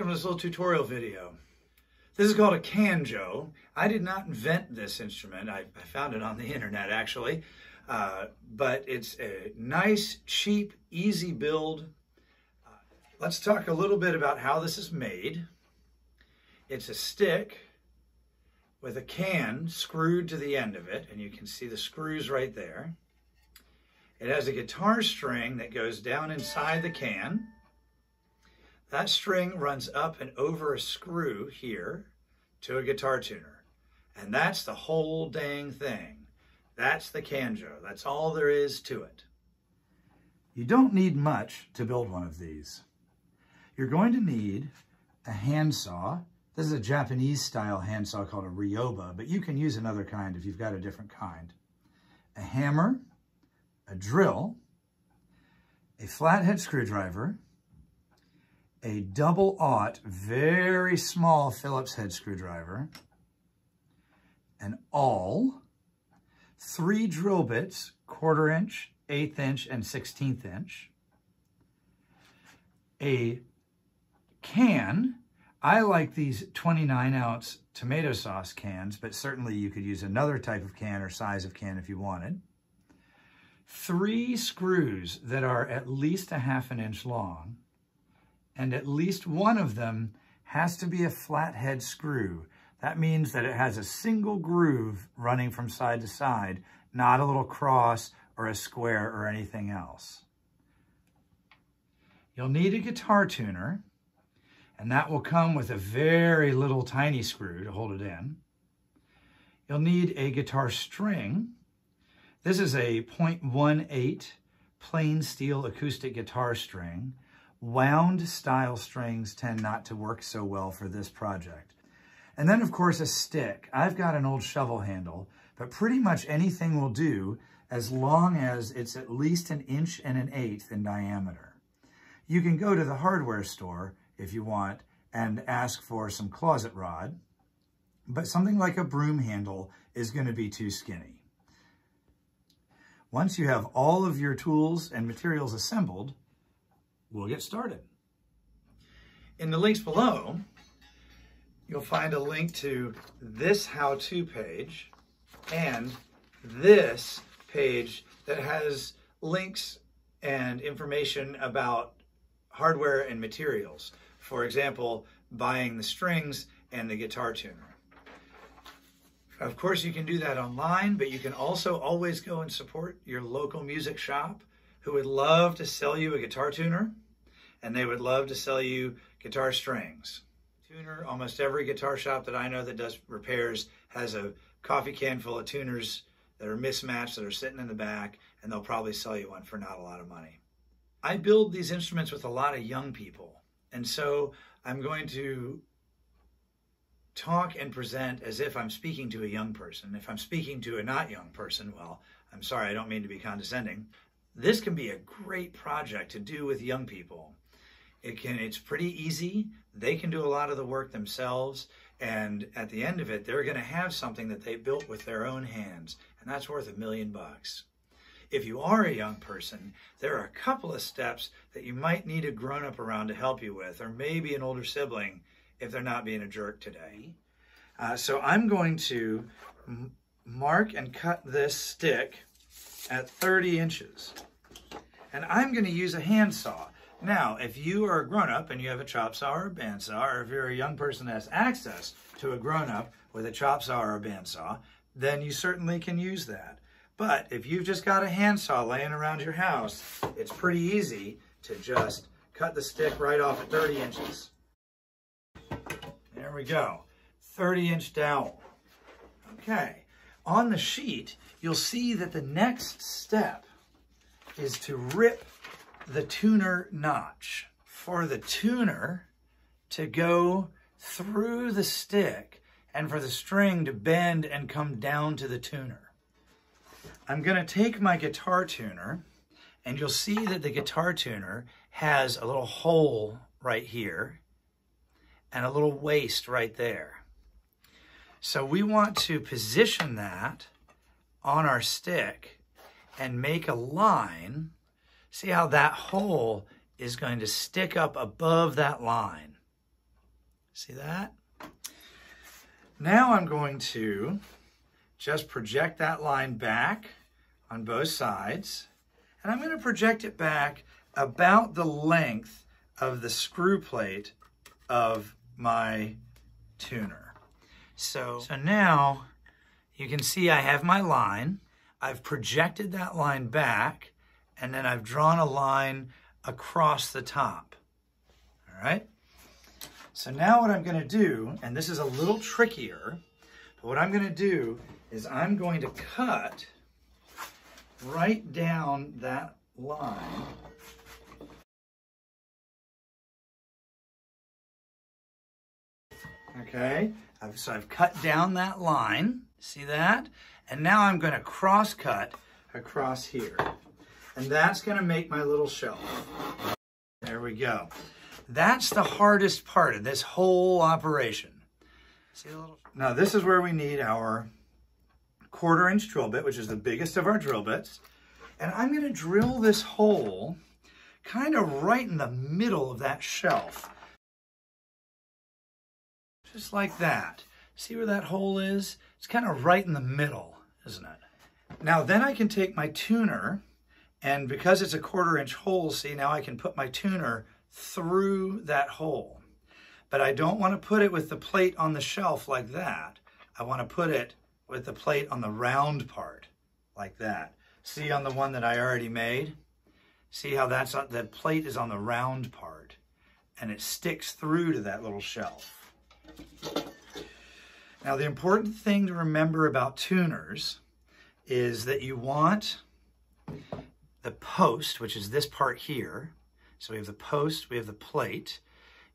welcome to this little tutorial video. This is called a canjo. I did not invent this instrument. I, I found it on the internet actually. Uh, but it's a nice, cheap, easy build. Uh, let's talk a little bit about how this is made. It's a stick with a can screwed to the end of it, and you can see the screws right there. It has a guitar string that goes down inside the can. That string runs up and over a screw here to a guitar tuner. And that's the whole dang thing. That's the canjo. That's all there is to it. You don't need much to build one of these. You're going to need a handsaw. This is a Japanese style handsaw called a Ryoba, but you can use another kind if you've got a different kind. A hammer, a drill, a flathead screwdriver, a double aught, very small Phillips head screwdriver, an awl, three drill bits, quarter inch, eighth inch, and 16th inch, a can. I like these 29 ounce tomato sauce cans, but certainly you could use another type of can or size of can if you wanted. Three screws that are at least a half an inch long, and at least one of them has to be a flathead screw. That means that it has a single groove running from side to side, not a little cross or a square or anything else. You'll need a guitar tuner, and that will come with a very little tiny screw to hold it in. You'll need a guitar string. This is a 0.18 plain steel acoustic guitar string. Wound style strings tend not to work so well for this project. And then of course a stick. I've got an old shovel handle, but pretty much anything will do as long as it's at least an inch and an eighth in diameter. You can go to the hardware store if you want and ask for some closet rod, but something like a broom handle is gonna be too skinny. Once you have all of your tools and materials assembled, we'll get started. In the links below, you'll find a link to this how-to page and this page that has links and information about hardware and materials. For example, buying the strings and the guitar tuner. Of course, you can do that online, but you can also always go and support your local music shop who would love to sell you a guitar tuner and they would love to sell you guitar strings. Tuner, almost every guitar shop that I know that does repairs has a coffee can full of tuners that are mismatched that are sitting in the back and they'll probably sell you one for not a lot of money. I build these instruments with a lot of young people and so I'm going to talk and present as if I'm speaking to a young person. If I'm speaking to a not young person, well, I'm sorry, I don't mean to be condescending. This can be a great project to do with young people. It can it's pretty easy. They can do a lot of the work themselves and at the end of it they're going to have something that they built with their own hands and that's worth a million bucks. If you are a young person, there are a couple of steps that you might need a grown-up around to help you with or maybe an older sibling if they're not being a jerk today. Uh, so I'm going to mark and cut this stick at 30 inches. And I'm going to use a handsaw. Now, if you are a grown-up and you have a chop saw or a bandsaw, or if you're a young person that has access to a grown-up with a chop saw or a bandsaw, then you certainly can use that. But if you've just got a handsaw laying around your house, it's pretty easy to just cut the stick right off at 30 inches. There we go, 30 inch dowel. Okay, on the sheet, you'll see that the next step is to rip the tuner notch. For the tuner to go through the stick and for the string to bend and come down to the tuner. I'm going to take my guitar tuner and you'll see that the guitar tuner has a little hole right here and a little waist right there. So we want to position that on our stick and make a line See how that hole is going to stick up above that line. See that? Now I'm going to just project that line back on both sides. And I'm going to project it back about the length of the screw plate of my tuner. So, so now you can see I have my line. I've projected that line back and then I've drawn a line across the top. All right. So now what I'm going to do, and this is a little trickier, but what I'm going to do is I'm going to cut right down that line Okay, so I've cut down that line, see that? And now I'm going to cross cut across here. And that's going to make my little shelf. There we go. That's the hardest part of this whole operation. See the little... Now this is where we need our quarter inch drill bit, which is the biggest of our drill bits. And I'm going to drill this hole kind of right in the middle of that shelf. Just like that. See where that hole is? It's kind of right in the middle, isn't it? Now then I can take my tuner, and because it's a quarter inch hole, see now I can put my tuner through that hole. But I don't want to put it with the plate on the shelf like that. I want to put it with the plate on the round part, like that. See on the one that I already made? See how that's the plate is on the round part, and it sticks through to that little shelf. Now, the important thing to remember about tuners is that you want the post, which is this part here. So we have the post, we have the plate.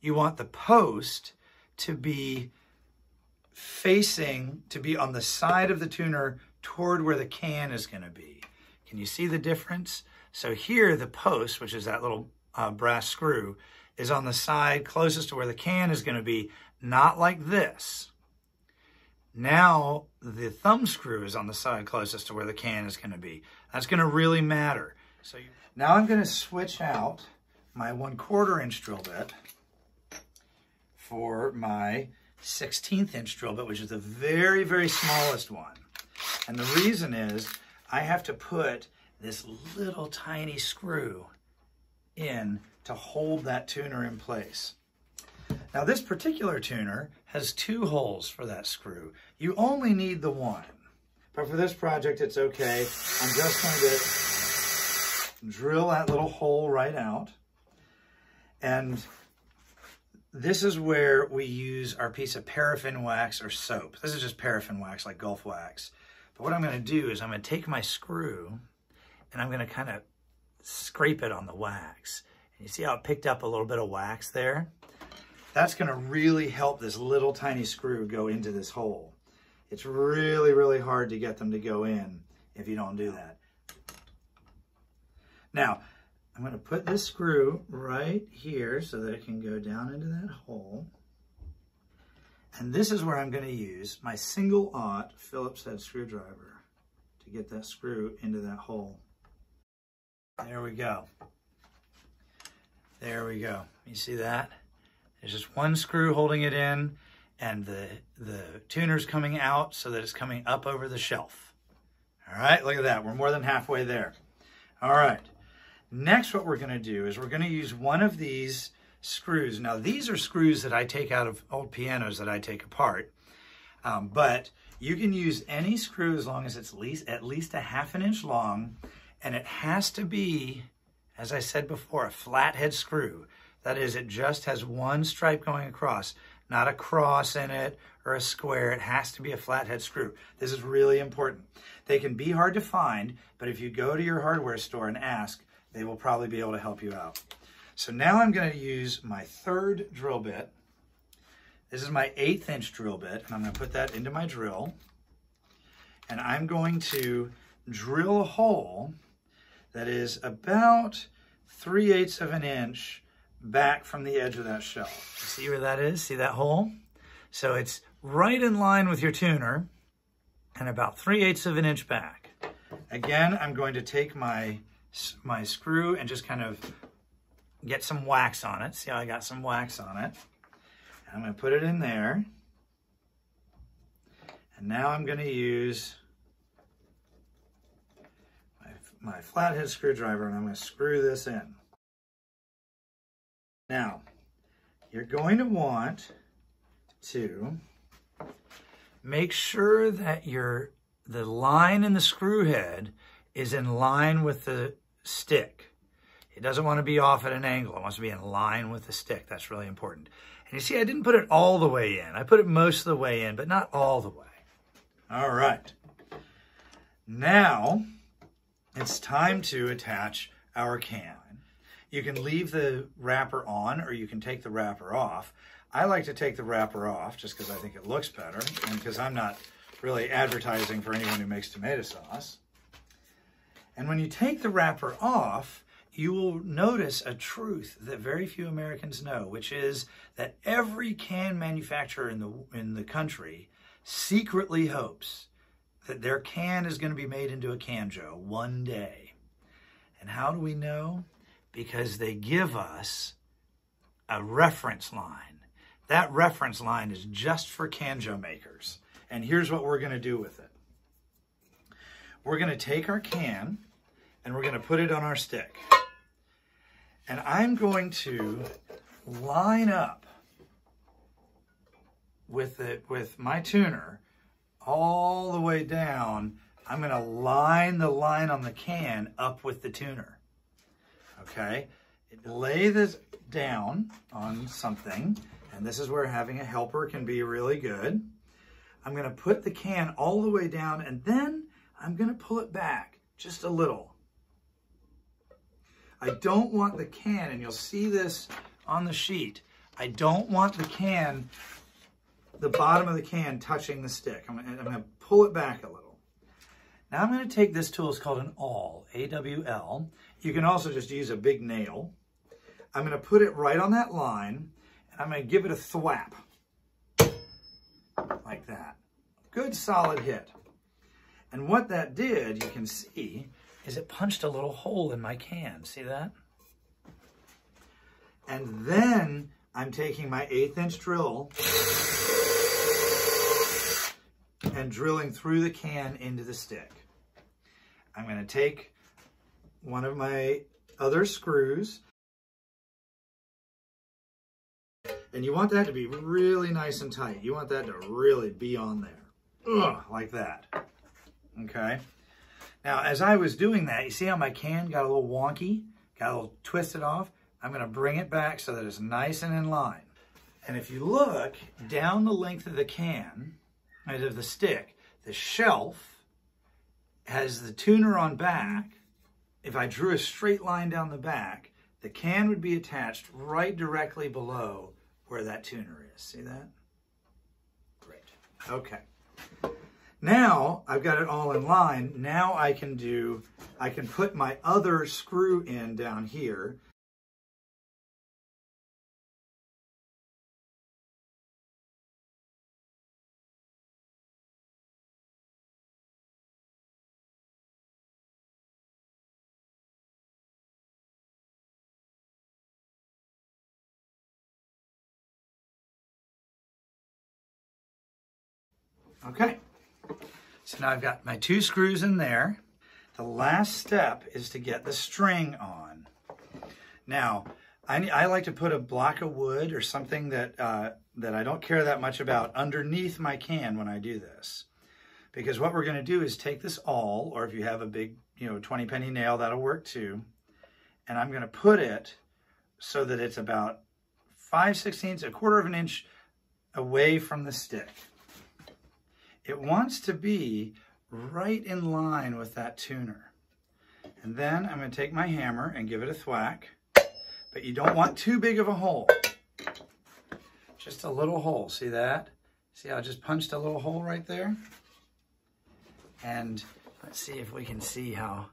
You want the post to be facing, to be on the side of the tuner toward where the can is going to be. Can you see the difference? So here, the post, which is that little uh, brass screw, is on the side closest to where the can is going to be, not like this. Now the thumb screw is on the side closest to where the can is going to be. That's going to really matter. So you, now I'm going to switch out my one quarter inch drill bit for my 16th inch drill bit, which is the very, very smallest one. And the reason is I have to put this little tiny screw in to hold that tuner in place. Now this particular tuner has two holes for that screw. You only need the one. But for this project, it's okay. I'm just going to drill that little hole right out. And this is where we use our piece of paraffin wax or soap. This is just paraffin wax, like Gulf wax. But what I'm going to do is I'm going to take my screw and I'm going to kind of scrape it on the wax. And you see how it picked up a little bit of wax there? That's gonna really help this little tiny screw go into this hole. It's really, really hard to get them to go in if you don't do that. Now, I'm gonna put this screw right here so that it can go down into that hole. And this is where I'm gonna use my single aught Phillips head screwdriver to get that screw into that hole. There we go. There we go. You see that? There's just one screw holding it in and the, the tuner's coming out so that it's coming up over the shelf. All right, look at that. We're more than halfway there. All right. Next, what we're going to do is we're going to use one of these screws. Now, these are screws that I take out of old pianos that I take apart. Um, but you can use any screw as long as it's least, at least a half an inch long. And it has to be, as I said before, a flathead screw. That is, it just has one stripe going across, not a cross in it or a square. It has to be a flathead screw. This is really important. They can be hard to find, but if you go to your hardware store and ask, they will probably be able to help you out. So now I'm going to use my third drill bit. This is my eighth inch drill bit, and I'm going to put that into my drill. And I'm going to drill a hole that is about 3 eighths of an inch back from the edge of that shell. See where that is? See that hole? So it's right in line with your tuner and about 3 eighths of an inch back. Again, I'm going to take my, my screw and just kind of get some wax on it. See how I got some wax on it? I'm going to put it in there. And now I'm going to use my, my flathead screwdriver and I'm going to screw this in. Now, you're going to want to make sure that your the line in the screw head is in line with the stick. It doesn't want to be off at an angle. It wants to be in line with the stick. That's really important. And you see, I didn't put it all the way in. I put it most of the way in, but not all the way. All right. Now, it's time to attach our can. You can leave the wrapper on or you can take the wrapper off. I like to take the wrapper off just because I think it looks better and because I'm not really advertising for anyone who makes tomato sauce. And when you take the wrapper off, you will notice a truth that very few Americans know, which is that every can manufacturer in the, in the country secretly hopes that their can is going to be made into a canjo one day. And how do we know? Because they give us a reference line. That reference line is just for Canjo makers. And here's what we're going to do with it. We're going to take our can and we're going to put it on our stick. And I'm going to line up with it with my tuner all the way down. I'm going to line the line on the can up with the tuner. Okay? Lay this down on something, and this is where having a helper can be really good. I'm going to put the can all the way down, and then I'm going to pull it back just a little. I don't want the can, and you'll see this on the sheet, I don't want the can the bottom of the can touching the stick. I'm, I'm to pull it back a little. Now I'm going to take this tool, it's called an awl, A-W-L. You can also just use a big nail. I'm going to put it right on that line, and I'm going to give it a thwap, like that. Good solid hit. And what that did, you can see, is it punched a little hole in my can. See that? And then I'm taking my eighth inch drill and drilling through the can into the stick. I'm going to take one of my other screws and you want that to be really nice and tight. You want that to really be on there. Ugh, like that. Okay. Now, as I was doing that, you see how my can got a little wonky? Got a little twisted off? I'm going to bring it back so that it's nice and in line. And if you look down the length of the can, of the stick. The shelf has the tuner on back. If I drew a straight line down the back, the can would be attached right directly below where that tuner is. See that? Great. Okay. Now I've got it all in line. Now I can do, I can put my other screw in down here Okay, so now I've got my two screws in there. The last step is to get the string on. Now, I, I like to put a block of wood or something that, uh, that I don't care that much about underneath my can when I do this. Because what we're going to do is take this awl, or if you have a big, you know, 20 penny nail, that'll work too. And I'm going to put it so that it's about 5 sixteenths, a quarter of an inch away from the stick. It wants to be right in line with that tuner. And then I'm going to take my hammer and give it a thwack. But you don't want too big of a hole. Just a little hole. See that? See how I just punched a little hole right there? And let's see if we can see how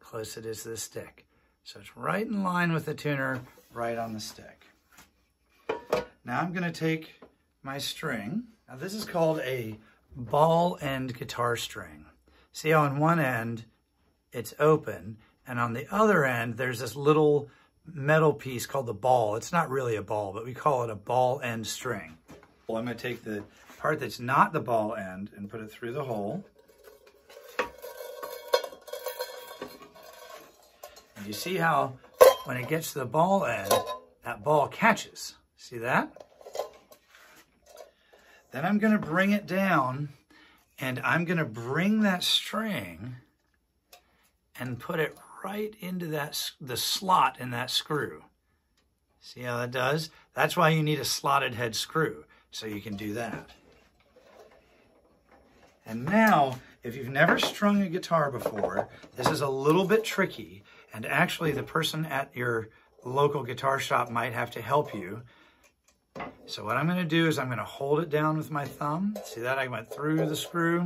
close it is to the stick. So it's right in line with the tuner, right on the stick. Now I'm going to take my string. Now this is called a ball end guitar string. See how on one end it's open and on the other end there's this little metal piece called the ball. It's not really a ball, but we call it a ball end string. Well, I'm going to take the part that's not the ball end and put it through the hole. And you see how when it gets to the ball end, that ball catches. See that? Then I'm going to bring it down and I'm going to bring that string and put it right into that the slot in that screw. See how that does? That's why you need a slotted head screw, so you can do that. And now, if you've never strung a guitar before, this is a little bit tricky, and actually the person at your local guitar shop might have to help you. So what I'm going to do is I'm going to hold it down with my thumb. See that? I went through the screw,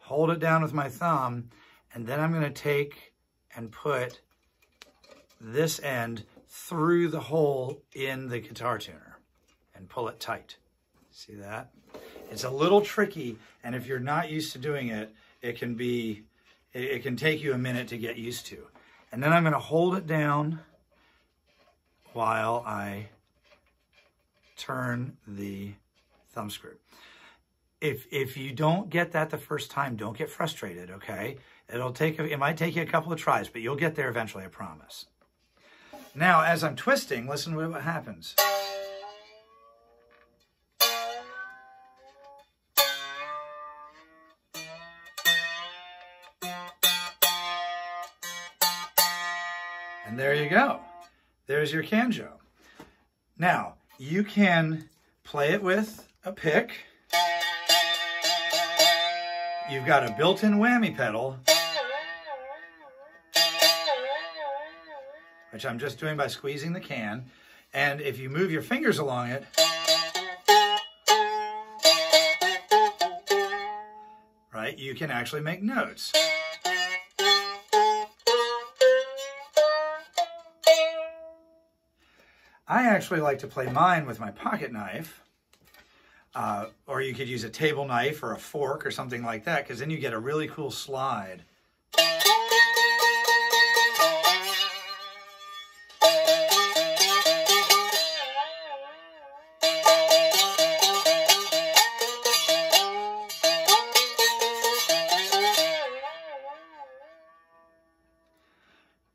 hold it down with my thumb, and then I'm going to take and put this end through the hole in the guitar tuner and pull it tight. See that? It's a little tricky, and if you're not used to doing it, it can be, it, can take you a minute to get used to. And then I'm going to hold it down while I turn the thumb screw. If, if you don't get that the first time, don't get frustrated, okay? It'll take, it might take you a couple of tries, but you'll get there eventually, I promise. Now, as I'm twisting, listen to what happens. And there you go. There's your canjo. Now, you can play it with a pick. You've got a built-in whammy pedal. Which I'm just doing by squeezing the can. And if you move your fingers along it, right, you can actually make notes. I actually like to play mine with my pocket knife. Uh, or you could use a table knife or a fork or something like that, because then you get a really cool slide.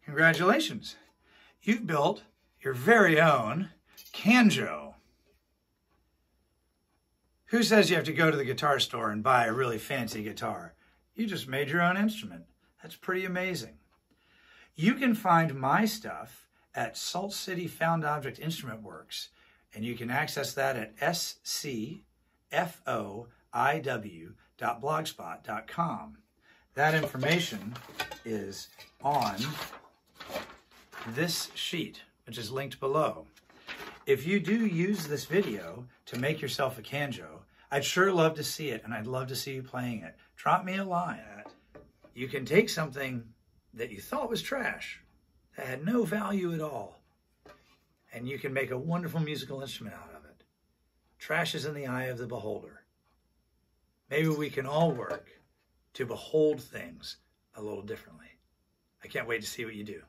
Congratulations. You've built your very own Canjo, Who says you have to go to the guitar store and buy a really fancy guitar? You just made your own instrument. That's pretty amazing. You can find my stuff at Salt City Found Object Instrument Works, and you can access that at scfoiw.blogspot.com. That information is on this sheet which is linked below. If you do use this video to make yourself a Canjo, I'd sure love to see it, and I'd love to see you playing it. Drop me a line. You can take something that you thought was trash, that had no value at all, and you can make a wonderful musical instrument out of it. Trash is in the eye of the beholder. Maybe we can all work to behold things a little differently. I can't wait to see what you do.